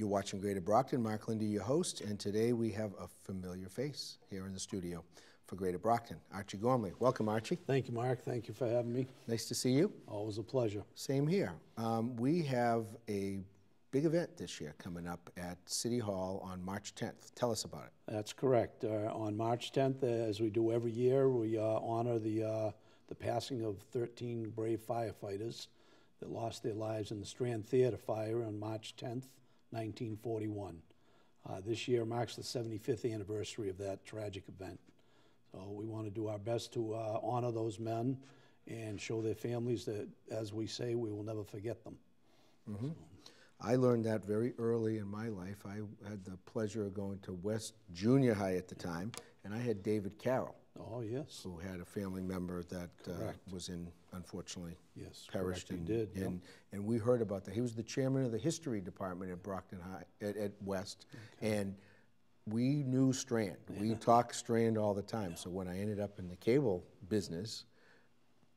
You're watching Greater Brockton. Mark Linde, your host, and today we have a familiar face here in the studio for Greater Brockton. Archie Gormley. Welcome, Archie. Thank you, Mark. Thank you for having me. Nice to see you. Always a pleasure. Same here. Um, we have a big event this year coming up at City Hall on March 10th. Tell us about it. That's correct. Uh, on March 10th, uh, as we do every year, we uh, honor the, uh, the passing of 13 brave firefighters that lost their lives in the Strand Theater fire on March 10th, 1941. Uh, this year marks the 75th anniversary of that tragic event. So we want to do our best to uh, honor those men and show their families that, as we say, we will never forget them. So, I learned that very early in my life. I had the pleasure of going to West Junior High at the time, and I had David Carroll, oh, yes. who had a family member that uh, Correct. was in, unfortunately, Yes, perished. correct, he did, yep. And, and we heard about that. He was the chairman of the history department at Brockton High, at, at West, and we knew Strand. We talked Strand all the time. So when I ended up in the cable business,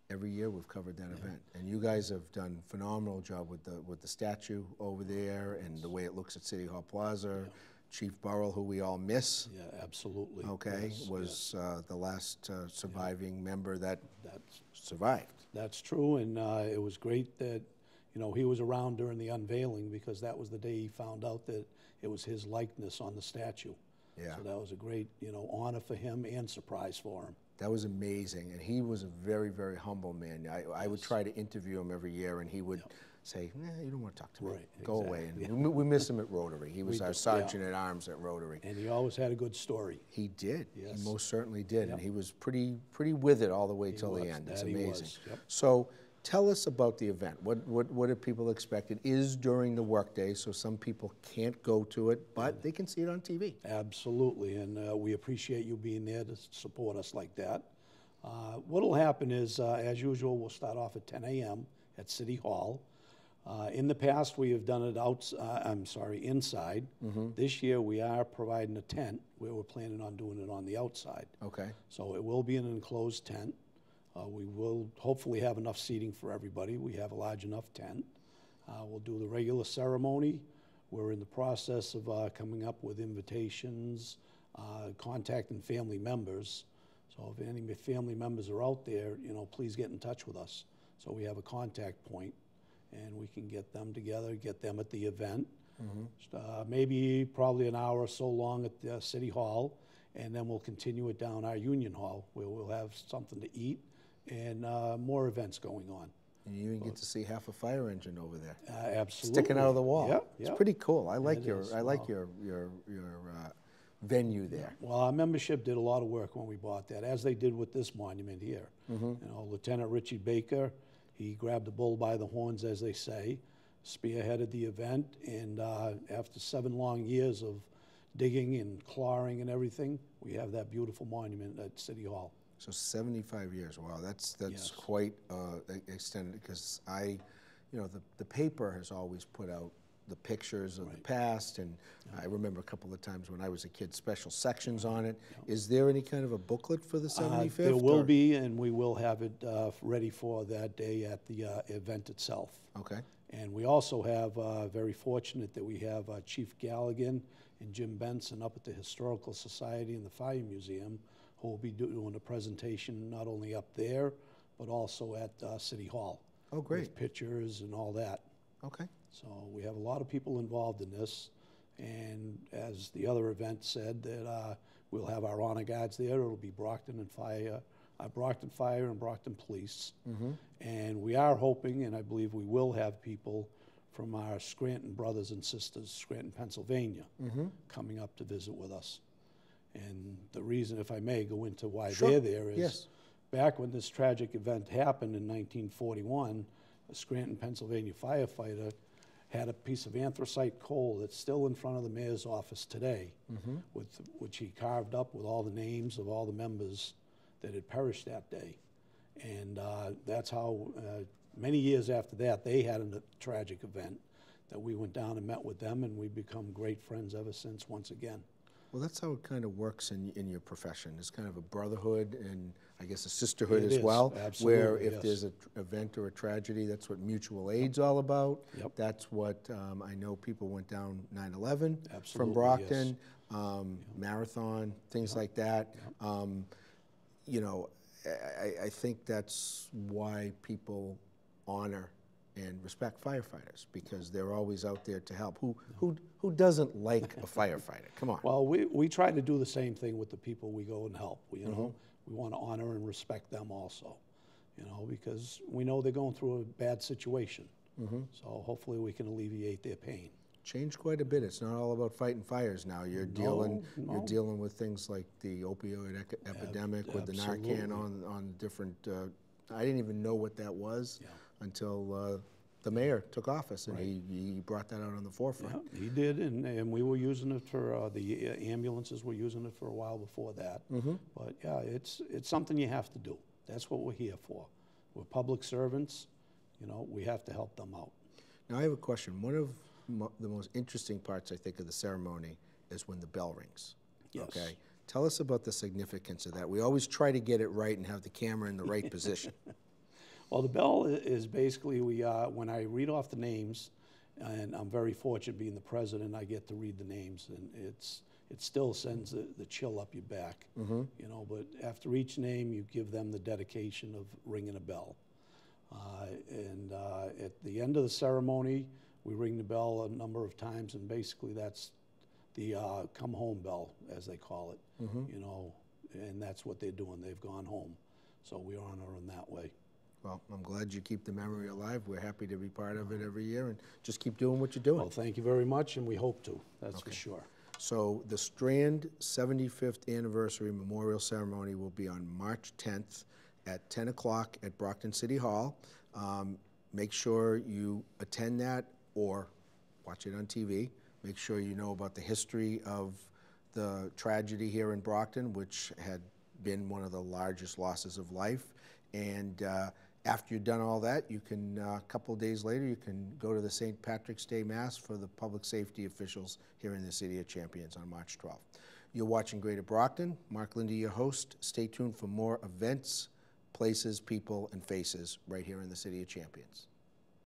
every year we've covered that event. And you guys have done phenomenal job with the with the statue over there and the way it looks at City Hall Plaza. Chief Burrell, who we all miss, Yeah, absolutely. okay, Yes, yes. was uh, the last uh, surviving member that That's, survived. that's true, and uh, it was great that, you know, he was around during the unveiling because that was the day he found out that it was his likeness on the statue. Yeah. So that was a great, you know, honor for him and surprise for him. That was amazing, and he was a very, very humble man. I, I would try to interview him every year, and he would say, nah, "You don't want to talk to me. Right, Go away." exactly, And we, we miss him at Rotary. He was We our do, yeah. sergeant at arms at Rotary. And he always had a good story. He did. Yes. He most certainly did, and he was pretty, pretty with it all the way till the end. It's that he amazing. was, yep. So, tell us about the event. What, what, what do people expect? It is during the workday, so some people can't go to it, but they can see it on TV. Absolutely, and uh, we appreciate you being there to support us like that. Uh, What'll happen is, uh, as usual, we'll start off at 10 a.m. at City Hall. Uh, In the past, we have done it outs, uh, I'm sorry, inside. This year, we are providing a tent, where we're planning on doing it on the outside. Okay. So it will be an enclosed tent. Uh, We will hopefully have enough seating for everybody. We have a large enough tent. Uh, We'll do the regular ceremony. We're in the process of uh, coming up with invitations, uh, contacting family members. So if any of family members are out there, you know, please get in touch with us. So we have a contact point, and we can get them together, get them at the event. Just, uh, Maybe probably an hour or so long at the City Hall, and then we'll continue it down our Union Hall, where we'll have something to eat and uh, more events going on. And you even get to see half a fire engine over there. Uh, Absolutely. Sticking out of the wall. Yep, It's pretty cool. I like It your, is. I like Wow. your, your, your uh, venue there. Well, our membership did a lot of work when we bought that, as they did with this monument here. You know, Lieutenant Richie Baker, he grabbed the bull by the horns, as they say, spearheaded the event, and uh, after seven long years of digging and clawing and everything, we have that beautiful monument at City Hall. So 75 years. Wow, that's that's Yes. quite uh, extended because I, you know, the, the paper has always put out the pictures of the past, and I remember a couple of times when I was a kid, special sections on it. Is there any kind of a booklet for the 75th? Uh, There will or- be, and we will have it uh, ready for that day at the uh, event itself. Okay. And we also have, uh, very fortunate that we have uh, Chief Galligan and Jim Benson up at the Historical Society and the Fire Museum, who will be doing a presentation not only up there, but also at uh, City Hall. Oh, great. With pictures and all that. Okay. So we have a lot of people involved in this. And as the other event said, that uh, we'll have our honor guards there. It'll be Brockton and Fire, uh, Brockton Fire and Brockton Police. And we are hoping, and I believe we will have people from our Scranton brothers and sisters, Scranton, Pennsylvania, coming up to visit with us. And the reason, if I may, go into why Sure. they're there is Yes. back when this tragic event happened in 1941, a Scranton, Pennsylvania firefighter had a piece of anthracite coal that's still in front of the mayor's office today, with, which he carved up with all the names of all the members that had perished that day. And uh, that's how, uh, many years after that, they had a tragic event that we went down and met with them, and we've become great friends ever since, once again. Well, that's how it kind of works in, in your profession. It's kind of a brotherhood and I guess a sisterhood It as is, well. Where if yes. there's an event or a tragedy, that's what mutual aid's all about. Yep. That's what, um, I know people went down 9/11 from Absolutely, yes. Brockton, um, marathon, things like that. Um, you know, I- I think that's why people honor and respect firefighters because they're always out there to help. Who, who, who doesn't like a firefighter? Come on. Well, we, we try to do the same thing with the people we go and help, you know? Mm-hmm. We want to honor and respect them also, you know, because we know they're going through a bad situation. Mm-hmm. So hopefully we can alleviate their pain. Changed quite a bit. It's not all about fighting fires now. You're dealing, No, you're dealing with things like the opioid ec- epidemic with the Narcan on, on different, uh, I didn't even know what that was Yeah. Until, uh, the mayor took office and he, he brought that out on the forefront. Yeah, He did, and, and we were using it for, uh, the uh, ambulances were using it for a while before that. Mm-hmm. But yeah, it's, it's something you have to do. That's what we're here for. We're public servants, you know, we have to help them out. Now, I have a question. One of mo- the most interesting parts, I think, of the ceremony is when the bell rings. Yes. Okay? Tell us about the significance of that. We always try to get it right and have the camera in the right position. Well, the bell is basically, we, uh, when I read off the names, and I'm very fortunate being the president, I get to read the names, and it's, it still sends the, the chill up your back. You know, but after each name, you give them the dedication of ringing a bell. Uh, And uh, at the end of the ceremony, we ring the bell a number of times, and basically that's the uh, come home bell, as they call it. You know, and that's what they're doing. They've gone home. So we honor them that way. Well, I'm glad you keep the memory alive. We're happy to be part of it every year and just keep doing what you're doing. Well, thank you very much, and we hope to, that's for sure. So the Strand 75th Anniversary Memorial Ceremony will be on March 10th at 10 o'clock at Brockton City Hall. Um, Make sure you attend that or watch it on TV. Make sure you know about the history of the tragedy here in Brockton, which had been one of the largest losses of life. And uh, after you've done all that, you can, uh, a couple days later, you can go to the St. Patrick's Day Mass for the public safety officials here in the City of Champions on March 12th. You're watching Greater Brockton. Mark Linde, your host. Stay tuned for more events, places, people, and faces right here in the City of Champions.